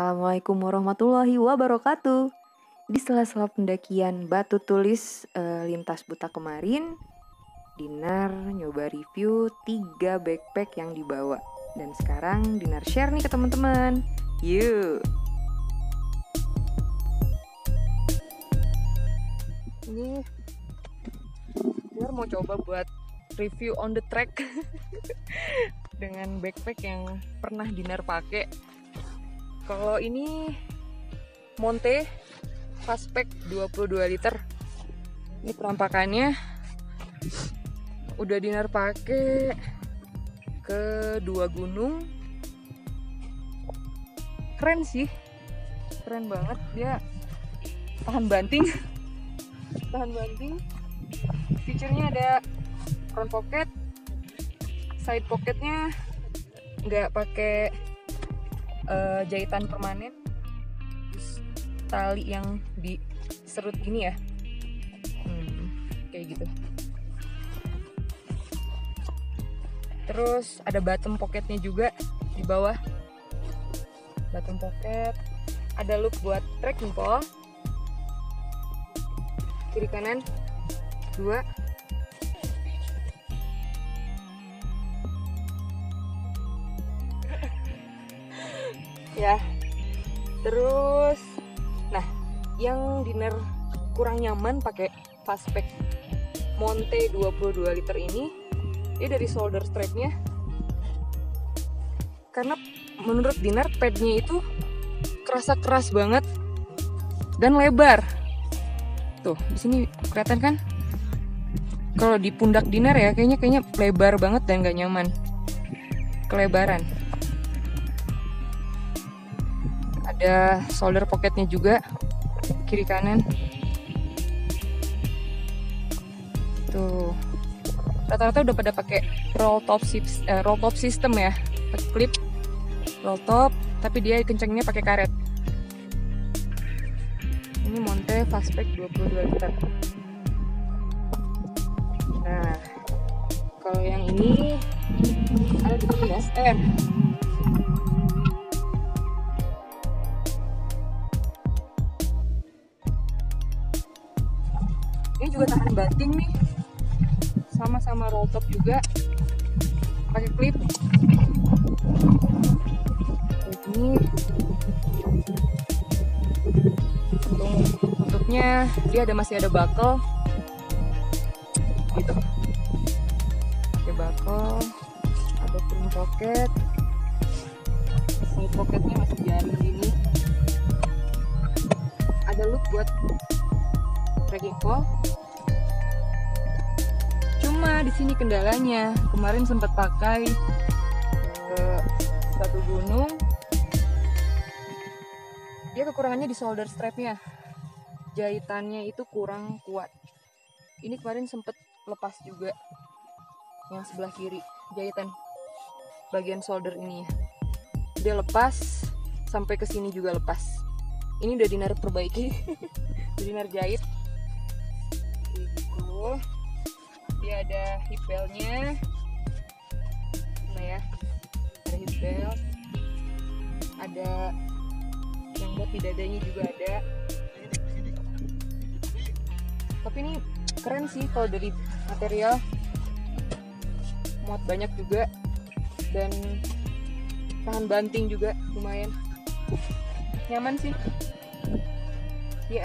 Assalamualaikum warahmatullahi wabarakatuh. Di sela-sela pendakian batu tulis eh, lintas buta kemarin, Dinar nyoba review 3 backpack yang dibawa. Dan sekarang Dinar share nih ke teman-teman. Yuk. Ini Dinar mau coba buat review on the track dengan backpack yang pernah Dinar pakai. Kalau ini Monte Fastpack 22 liter. Ini penampakannya udah Dinar pakai ke dua gunung. Keren sih. Keren banget dia tahan banting. tahan banting. Fiturnya ada front pocket, side pocketnya nggak pakai uh, jahitan permanen terus tali yang diserut gini ya. Hmm, kayak gitu. Terus ada bottom pocketnya juga di bawah. Bottom pocket. Ada loop buat trekking pole. Kiri kanan dua ya. Terus nah yang dinner kurang nyaman pakai fastpack Monte 22 liter ini dia dari shoulder strapnya karena menurut dinner padnya itu kerasa keras banget dan lebar. Tuh di sini kelihatan kan? Kalau di pundak dinner ya kayaknya kayaknya lebar banget dan gak nyaman. Kelebaran ada solder pocketnya juga kiri kanan. Tuh. Rata-rata udah pada pakai roll top uh, roll top system ya. Clip roll top tapi dia kencengnya pakai karet. Ini Monte Fastpack 22 liter. Nah kalau yang ini ada di SR ini juga tahan banting nih. Sama-sama roll top juga. Pakai clip. Ini. Untuk tutupnya dia ada masih ada buckle. Gitu. Pakai buckle. Ada pin pocket. Side pocketnya masih jaring gini. Ada loop buat trekking pole cuma di sini kendalanya. Kemarin sempat pakai ke satu gunung. Dia kekurangannya di shoulder strapnya. Jahitannya itu kurang kuat. Ini kemarin sempat lepas juga yang sebelah kiri jahitan bagian shoulder ini. Ya dia lepas sampai ke sini juga lepas. Ini udah dinar perbaiki. Dinar jahit dia ada hip beltnya nah ya? Ada hip belt ada yang buat di dadanya juga ada. Tapi ini keren sih kalau dari material. Muat banyak juga. Dan tahan banting juga lumayan. Nyaman sih. Di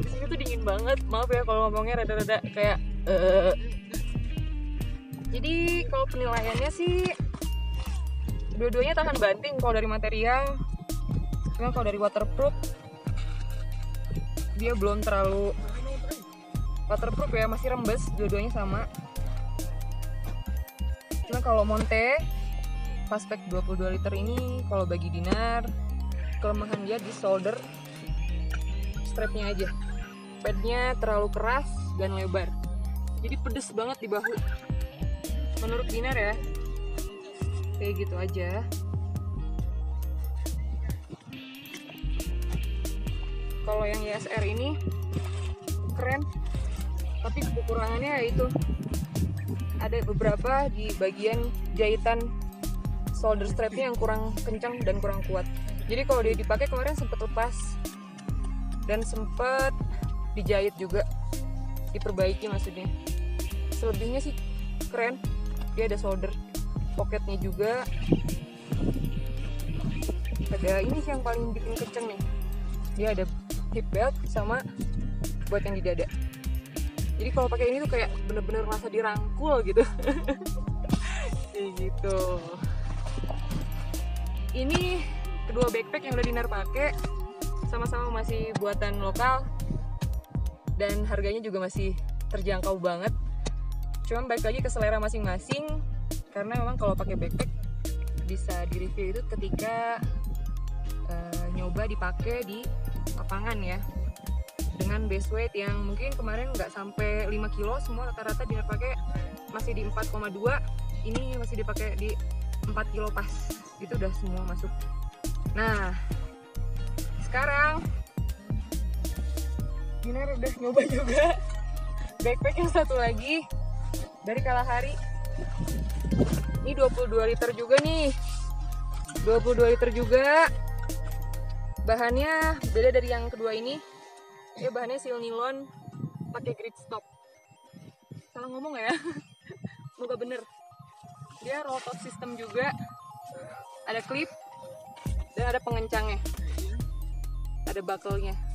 di sini tuh dingin banget. Maaf ya kalau ngomongnya rada-rada kayak uh. jadi kalau penilaiannya sih dua-duanya tahan banting kalau dari material. Cuma kalau dari waterproof dia belum terlalu waterproof ya masih rembes dua-duanya sama. Cuma kalau Monte Fastpack 22 liter ini kalau bagi dinar kelemahan dia di shoulder strapnya aja padnya terlalu keras dan lebar. Jadi pedes banget di bahu. Menurut Dinar ya. Kayak gitu aja. Kalau yang YSR ini keren. Tapi kekurangannya yaitu ada beberapa di bagian jahitan shoulder strapnya yang kurang kencang dan kurang kuat. Jadi kalau dia dipakai kemarin sempat lepas. Dan sempat dijahit juga. Diperbaiki maksudnya. Selebihnya sih keren. Dia ada solder pocketnya juga. Ada ini sih yang paling bikin kenceng nih. Dia ada hip belt sama buat yang di dada. Jadi kalau pakai ini tuh kayak bener-bener rasa dirangkul gitu. Kayak gitu. Ini kedua backpack yang udah dinar pakai. Sama-sama masih buatan lokal dan harganya juga masih terjangkau banget. Cuman balik lagi ke selera masing-masing karena memang kalau pakai backpack bisa di review itu ketika uh, nyoba dipakai di lapangan ya. Dengan base weight yang mungkin kemarin nggak sampai 5 kilo semua rata-rata dinar pakai masih di 4,2 ini masih dipakai di 4 kilo pas. Itu udah semua masuk. Nah sekarang Dinar udah nyoba juga. Backpack yang satu lagi. Dari Kalahari. Ini 22 liter juga nih. 22 liter juga. Bahannya beda dari yang kedua ini. Ya bahannya seal nilon pakai grid stop salah ngomong ya? Semoga bener. Dia roll top system juga. Ada clip dan ada pengencangnya. Ada bakelnya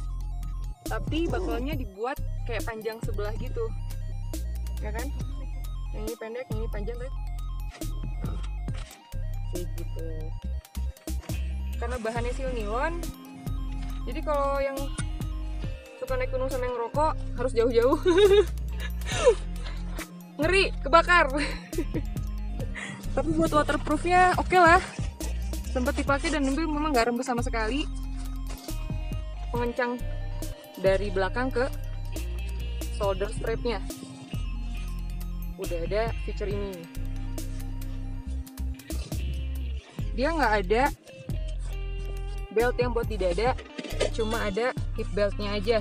tapi bakelnya dibuat kayak panjang sebelah gitu. Ya kan? Yang ini pendek yang ini panjang kan kayak gitu. Karena bahannya seal nilon. Jadi kalau yang suka naik gunung sama yang ngerokok harus jauh-jauh. Ngeri kebakar. Tapi buat waterproofnya oke okay lah. Sempat dipakai dan memang nggak rembes sama sekali. Pengencang dari belakang ke shoulder strapnya udah ada feature ini. Dia nggak ada belt yang buat di dada cuma ada hip beltnya aja.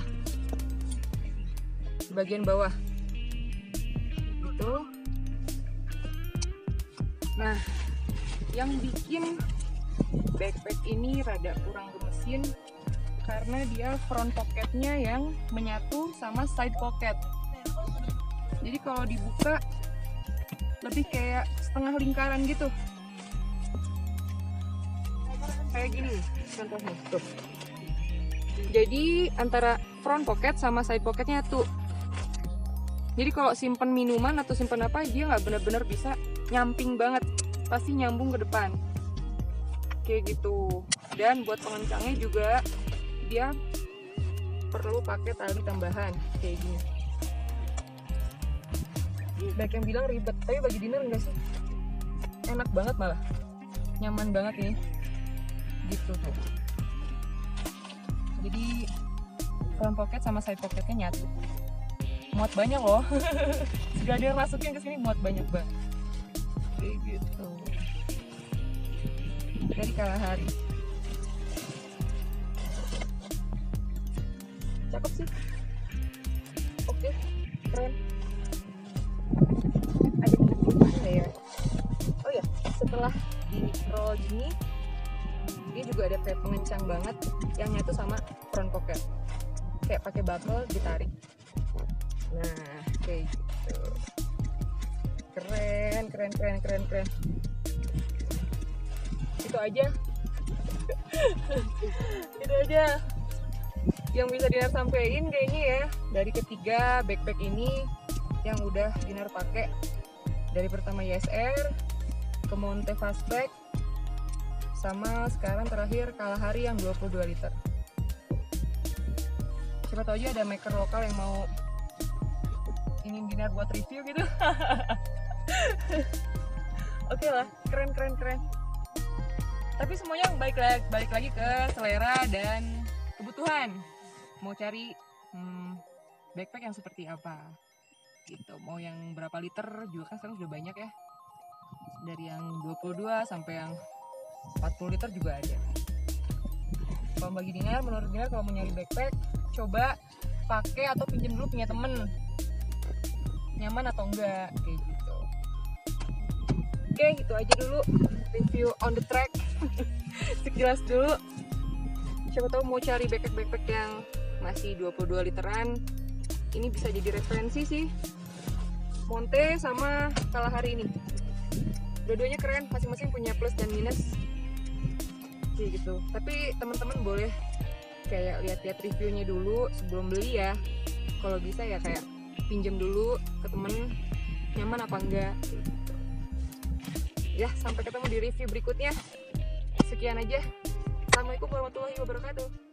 Di bagian bawah. Gitu. Nah yang bikin backpack ini rada kurang gemesin karena dia front pocketnya yang menyatu sama side pocket. Jadi kalau dibuka lebih kayak setengah lingkaran gitu. Kayak gini contohnya. Tuh. Jadi antara front pocket sama side pocketnya tuh. Jadi kalau simpen minuman atau simpen apa dia nggak benar-benar bisa nyamping banget. Pasti nyambung ke depan. Kayak gitu. Dan buat pengencangnya juga dia perlu pakai tali tambahan kayak gini. Banyak yang bilang ribet tapi bagi dinner enggak sih? Enak banget malah. Nyaman banget ini. Gitu tuh. Jadi front pocket sama side pocketnya nyatu. Muat banyak loh. Segala dia masukin ke sini muat banyak banget. Kayak gitu. Dari Kalahari cakep sih. Oke keren. Ada mana ya? Oh ya setelah di roll gini dia juga ada kayak pengencang banget yang nyatu sama front pocket. Kayak pakai buckle ditarik. Nah kayak gitu. Keren keren keren keren keren. Itu aja. Itu aja yang bisa Dinar sampein kayaknya ya. Dari ketiga backpack ini yang udah Dinar pakai. Dari pertama YSR ke Monte Fastback sama sekarang terakhir Kalahari yang 22 liter. Siapa tahu aja ada maker lokal yang mau ingin Dinar buat review gitu. Oke okay lah keren keren keren. Tapi semuanya balik balik lagi ke selera dan kebutuhan mau cari hmm, backpack yang seperti apa gitu. Mau yang berapa liter juga kan sekarang sudah banyak ya. Dari yang 22 sampai yang 40 liter juga ada. Kalau bagi Dinar menurut Dinar kalau mau nyari backpack coba pakai atau pinjam dulu punya temen. Nyaman atau enggak kayak gitu. Oke gitu aja dulu review on the track. Sekilas dulu. Siapa tahu mau cari backpack backpack yang masih 22 literan. Ini bisa jadi referensi sih. Monte sama Kalahari ini. Dua-duanya keren masing-masing punya plus dan minus. Sih gitu. Tapi teman-teman boleh kayak lihat-lihat reviewnya dulu sebelum beli ya. Kalau bisa ya kayak pinjam dulu ke temen nyaman apa enggak. Ya sampai ketemu di review berikutnya. Sekian aja. Assalamualaikum warahmatullahi wabarakatuh